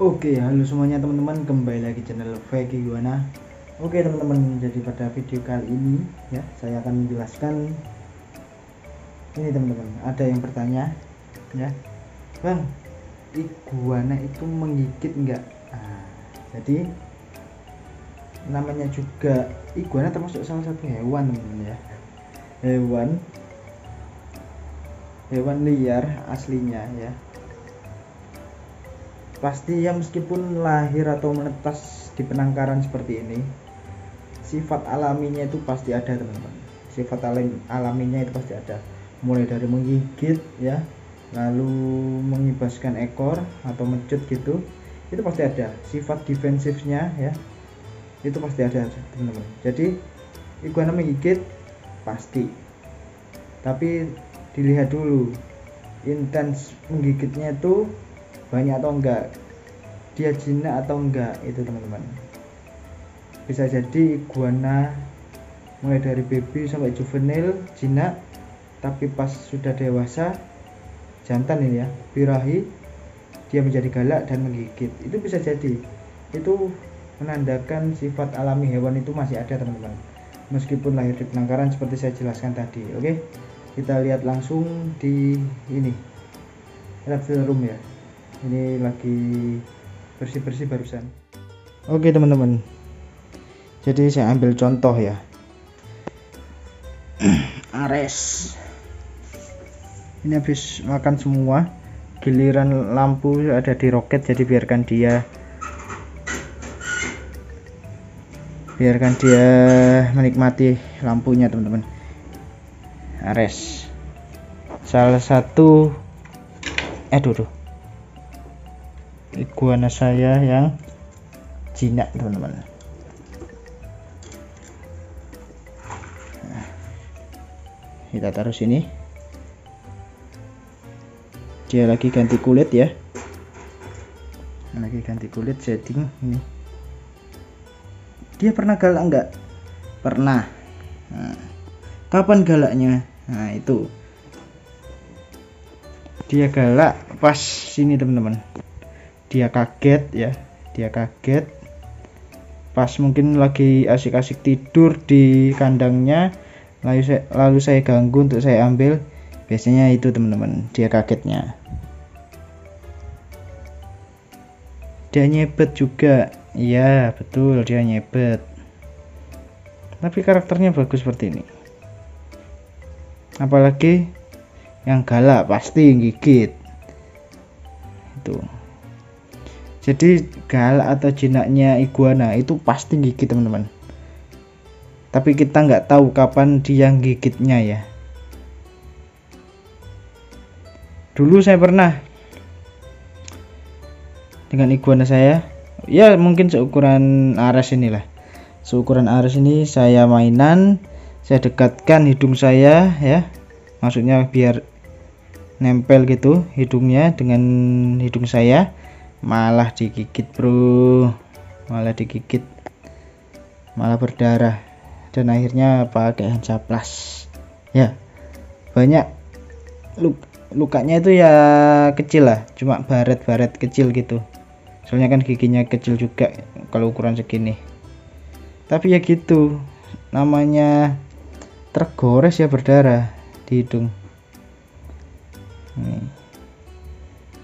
Oke, halo semuanya teman-teman, kembali lagi channel Vegi Iguana. Oke teman-teman, jadi pada video kali ini ya, saya akan menjelaskan ini teman-teman. Ada yang bertanya, ya, bang, iguana itu menggigit enggak? Nah, jadi namanya juga iguana termasuk salah satu hewan teman-teman ya, hewan hewan liar aslinya ya pasti ya meskipun lahir atau menetas di penangkaran seperti ini sifat alaminya itu pasti ada teman-teman. Sifat alam, alaminya itu pasti ada. Mulai dari menggigit ya lalu mengibaskan ekor atau mencut gitu itu pasti ada. Sifat defensifnya ya itu pasti ada teman-teman. Jadi iguana menggigit pasti. Tapi dilihat dulu intens menggigitnya itu banyak atau enggak? Dia jinak atau enggak? Itu teman-teman. Bisa jadi iguana mulai dari baby sampai juvenil jinak tapi pas sudah dewasa jantan ini ya birahi dia menjadi galak dan menggigit. Itu bisa jadi. Itu menandakan sifat alami hewan itu masih ada teman-teman. Meskipun lahir di penangkaran seperti saya jelaskan tadi oke? Kita lihat langsung di ini. Room ya ini lagi bersih-bersih barusan. Oke teman-teman. Jadi saya ambil contoh ya. Ares. Ini habis makan semua. Giliran lampu ada di roket jadi biarkan dia biarkan dia menikmati lampunya teman-teman. Ares. Salah satu eh dulu iguana saya yang jinak teman-teman. Nah, kita taruh sini. Dia lagi ganti kulit ya. Lagi ganti kulit setting ini. Dia pernah galak enggak pernah. Nah, kapan galaknya? Nah itu. Dia galak pas sini teman-teman dia kaget ya. Dia kaget. Pas mungkin lagi asik-asik tidur di kandangnya lalu saya, lalu saya ganggu untuk saya ambil. Biasanya itu teman-teman dia kagetnya. Dia nyebet juga. Iya betul dia nyebet. Tapi karakternya bagus seperti ini. Apalagi yang galak pasti gigit. Itu jadi galak atau jinaknya iguana itu pasti gigit teman-teman. Tapi kita nggak tahu kapan dia gigitnya ya. Dulu saya pernah dengan iguana saya. Ya mungkin seukuran ares inilah. Seukuran ares ini saya mainan saya dekatkan hidung saya ya. Maksudnya biar nempel gitu hidungnya dengan hidung saya malah digigit bro. Malah digigit. Malah berdarah. Dan akhirnya pakai hancaplas ya banyak luk lukanya itu ya kecil lah. Cuma baret-baret kecil gitu. Soalnya kan giginya kecil juga kalau ukuran segini. Tapi ya gitu. Namanya tergores ya berdarah di hidung. Ini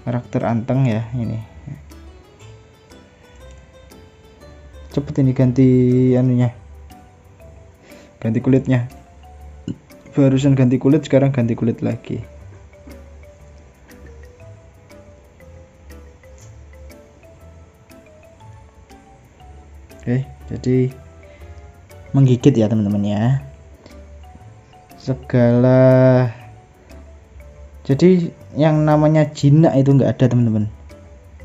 karakter anteng ya ini cepet ini ganti anunya. Ganti kulitnya. Barusan ganti kulit sekarang ganti kulit lagi. Oke jadi menggigit ya teman-teman ya. Segala jadi yang namanya jinak itu enggak ada teman-teman.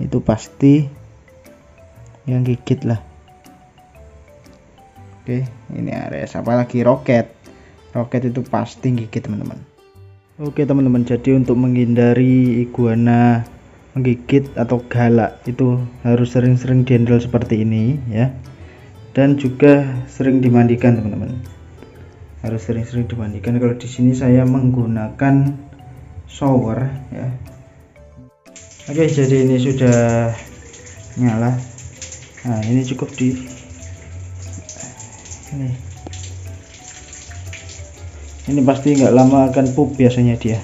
Itu pasti yang gigit lah oke ini Ares apalagi roket. Roket itu pasti gigit teman-teman. Oke teman-teman jadi untuk menghindari iguana menggigit atau galak itu harus sering-sering dihandle seperti ini ya. Dan juga sering dimandikan teman-teman. Harus sering-sering dimandikan. Kalau di sini saya menggunakan shower ya. Oke jadi ini sudah nyala. Nah ini cukup di ini. Ini pasti nggak lama akan pup biasanya dia.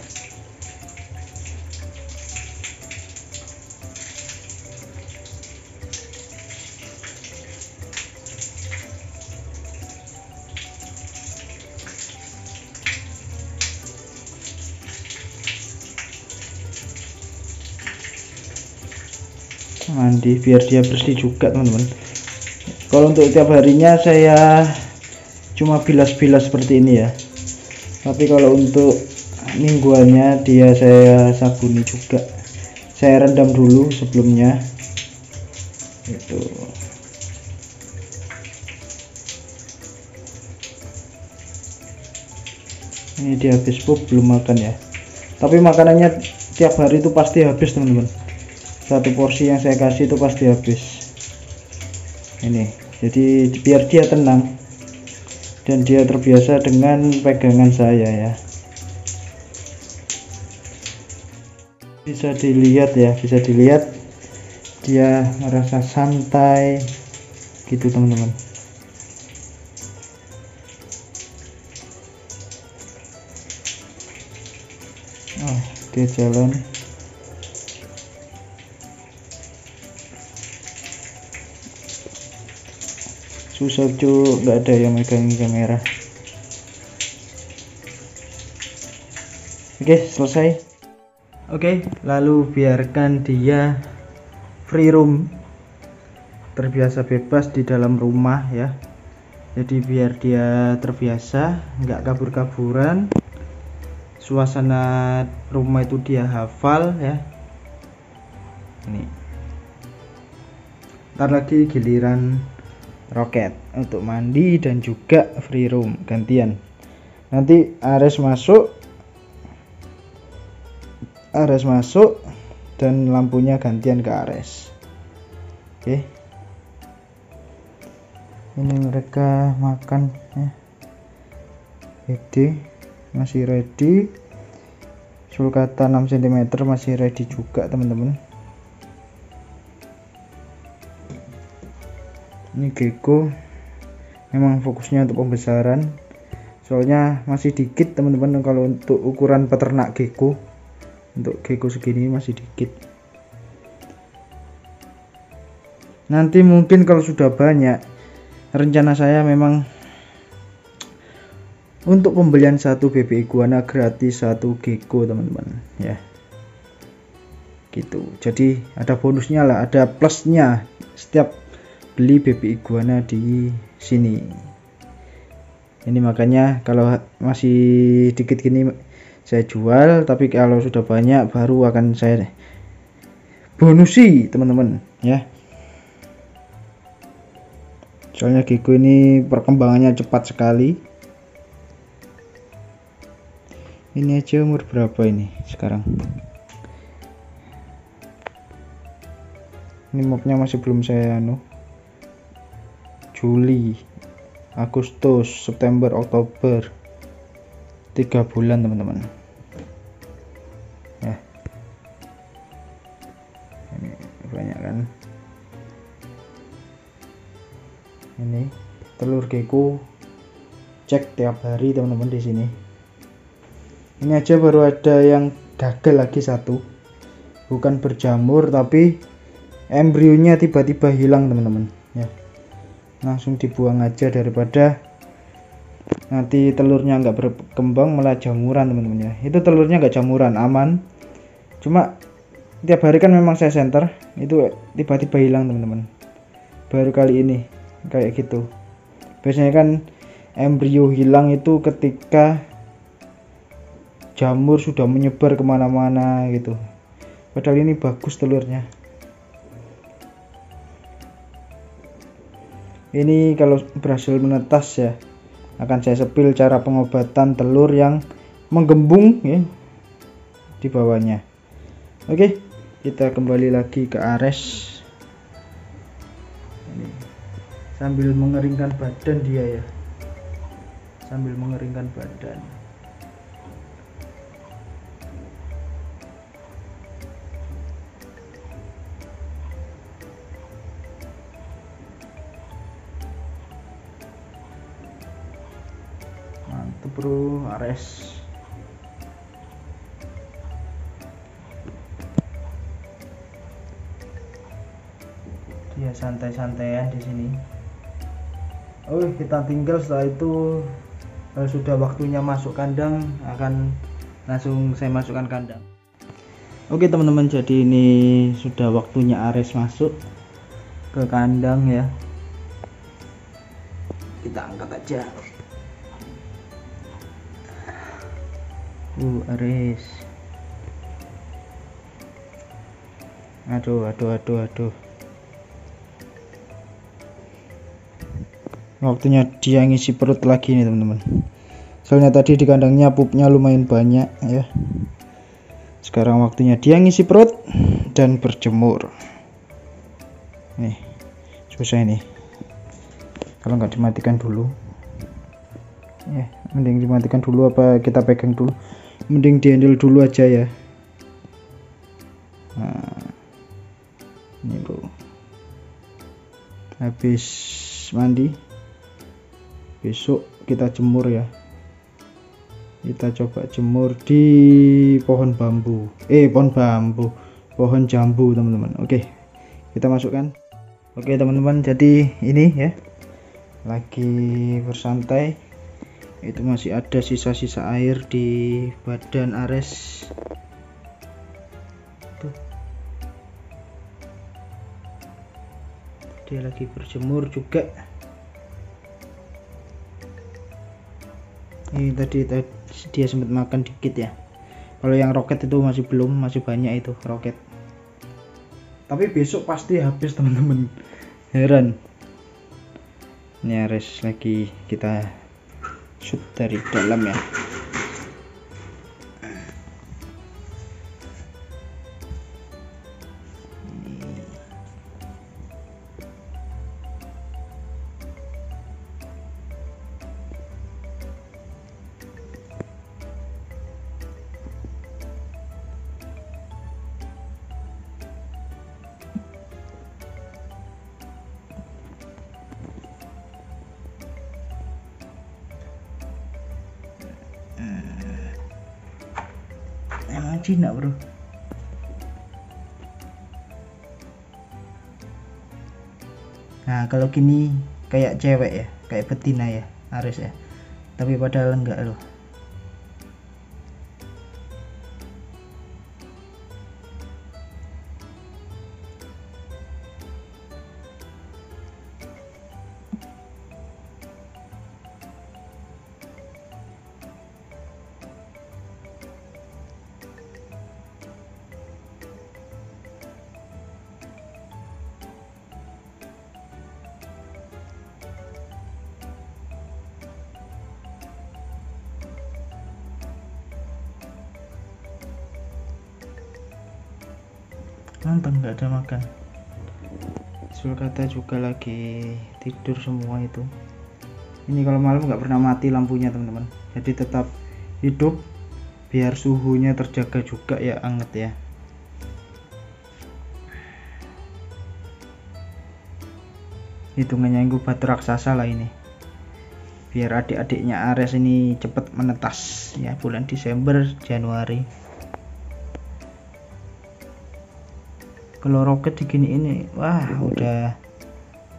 Mandi biar dia bersih juga teman-teman untuk tiap harinya saya cuma bilas-bilas seperti ini ya. Tapi kalau untuk mingguannya dia saya sabuni juga. Saya rendam dulu sebelumnya. Itu. Ini dia habis pup belum makan ya. Tapi makanannya tiap hari itu pasti habis teman-teman. Satu porsi yang saya kasih itu pasti habis. Ini jadi biar dia tenang dan dia terbiasa dengan pegangan saya ya. Bisa dilihat ya bisa dilihat dia merasa santai gitu teman-teman. Oh dia jalan susah cu nggak ada yang megang kamera. Oke selesai. Oke lalu biarkan dia free room. Terbiasa bebas di dalam rumah ya. Jadi biar dia terbiasa nggak kabur-kaburan. Suasana rumah itu dia hafal ya. Ini. Ntar lagi giliran roket untuk mandi dan juga free room. Gantian. Nanti Ares masuk Ares masuk dan lampunya gantian ke Ares. Oke. Ini mereka makan ya. Ready. Masih ready. Sulcata 6 cm masih ready juga teman-teman ini gecko. Memang fokusnya untuk pembesaran. Soalnya masih dikit teman-teman kalau untuk ukuran peternak gecko. Untuk gecko segini masih dikit. Nanti mungkin kalau sudah banyak rencana saya memang untuk pembelian satu BB iguana gratis satu gecko teman-teman ya. Gitu. Jadi ada bonusnya lah ada plusnya. Setiap beli baby iguana di sini. Ini makanya kalau masih dikit gini saya jual tapi kalau sudah banyak baru akan saya bonusi teman-teman ya. Soalnya Gigo ini perkembangannya cepat sekali. Ini aja umur berapa ini sekarang? Ini mobnya masih belum saya anu Juli Agustus September Oktober. Tiga bulan teman-teman. Ya. Ini banyak kan? Ini telur gecko cek tiap hari teman-teman di sini. Ini aja baru ada yang gagal lagi satu. Bukan berjamur tapi embrionya tiba-tiba hilang teman-teman. Ya langsung dibuang aja daripada nanti telurnya nggak berkembang malah jamuran teman-teman ya. Itu telurnya nggak jamuran aman. Cuma tiap hari kan memang saya center itu tiba-tiba hilang teman-teman. Baru kali ini kayak gitu. Biasanya kan embrio hilang itu ketika jamur sudah menyebar ke mana-mana gitu. Padahal ini bagus telurnya ini kalau berhasil menetas ya akan saya sepil cara pengobatan telur yang menggembung ya di bawahnya. Oke kita kembali lagi ke Ares. Ini, sambil mengeringkan badan dia ya. Sambil mengeringkan badan bro Ares. Dia santai-santaian di sini. Oh kita tinggal setelah itu kalau sudah waktunya masuk kandang akan langsung saya masukkan kandang. Oke teman-teman jadi ini sudah waktunya Ares masuk ke kandang ya. Kita angkat aja uh Ares aduh aduh aduh aduh. Waktunya dia ngisi perut lagi nih teman-teman. Soalnya tadi di kandangnya pupnya lumayan banyak ya. Sekarang waktunya dia ngisi perut dan berjemur. Nih susah ini. Kalau nggak dimatikan dulu. Ya mending dimatikan dulu apa kita pegang dulu mending dihandle dulu aja ya. Nah ini bro habis mandi besok kita jemur ya. Kita coba jemur di pohon bambu. Eh pohon bambu pohon jambu teman-teman. Oke kita masukkan. Oke teman-teman jadi ini ya. Lagi bersantai itu masih ada sisa-sisa air di badan Ares. Tuh. Dia lagi berjemur juga. Ini tadi, tadi dia sempat makan dikit ya. Kalau yang roket itu masih belum masih banyak itu roket. Tapi besok pasti habis teman-teman. Heran. Ini Ares lagi kita shoot dari dalam ya Cina bro? Nah kalau gini kayak cewek ya kayak betina ya Ares ya. Tapi padahal enggak loh nonton nggak ada makan. Sulkata juga lagi tidur semua itu. Ini kalau malam nggak pernah mati lampunya teman-teman. Jadi tetap hidup biar suhunya terjaga juga ya anget ya. Hitungannya inkubator raksasa lah ini. Biar adik-adiknya Ares ini cepat menetas. Ya bulan Desember Januari kalau roket gini ini wah udah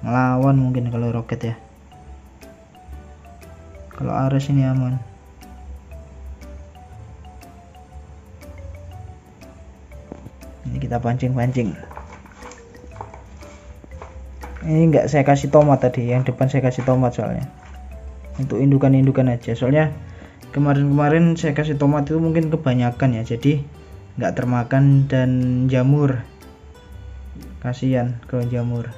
ngelawan mungkin kalau roket ya. Kalau Ares ini aman. Ini kita pancing-pancing. Ini enggak saya kasih tomat tadi yang depan saya kasih tomat soalnya. Untuk indukan-indukan aja. Soalnya kemarin-kemarin saya kasih tomat itu mungkin kebanyakan ya jadi nggak termakan dan jamur kasihan ke jamur.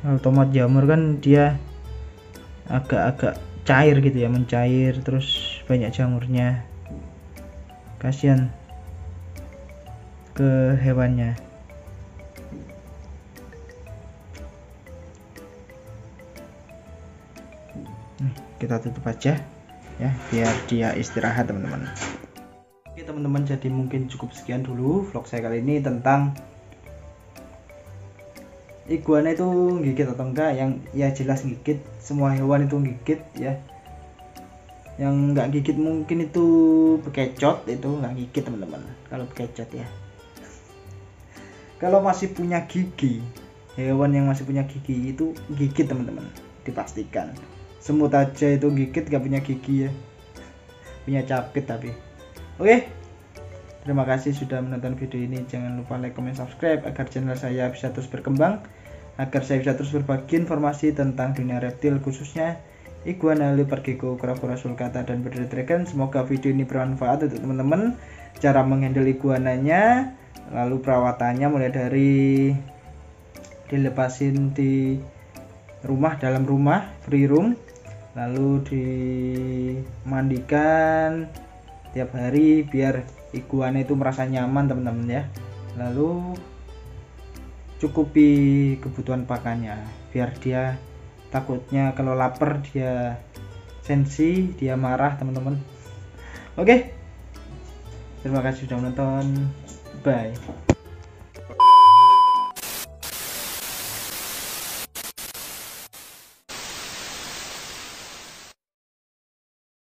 Kalau tomat jamur kan dia agak-agak cair gitu ya mencair terus banyak jamurnya. Kasihan ke hewannya. Kita tutup aja ya biar dia istirahat teman-teman teman-teman jadi mungkin cukup sekian dulu vlog saya kali ini tentang iguana itu gigit atau enggak yang ya jelas gigit semua hewan itu gigit ya. Yang nggak gigit mungkin itu bekecot itu nggak gigit teman-teman kalau bekecot ya. Kalau masih punya gigi hewan yang masih punya gigi itu gigit teman-teman dipastikan. Semut aja itu gigit gak punya gigi ya. Punya capit tapi oke terima kasih sudah menonton video ini jangan lupa like comment subscribe agar channel saya bisa terus berkembang agar saya bisa terus berbagi informasi tentang dunia reptil khususnya iguana, leopard gecko, kura-kura sulcata dan bearded dragon. Semoga video ini bermanfaat untuk teman-teman. Cara menghandle iguananya, lalu perawatannya mulai dari dilepasin di rumah dalam rumah free room lalu dimandikan tiap hari biar iguana itu merasa nyaman teman-teman ya. Lalu cukupi kebutuhan pakannya. Biar dia takutnya kalau lapar dia sensi dia marah teman-teman. Oke? Terima kasih sudah menonton. Bye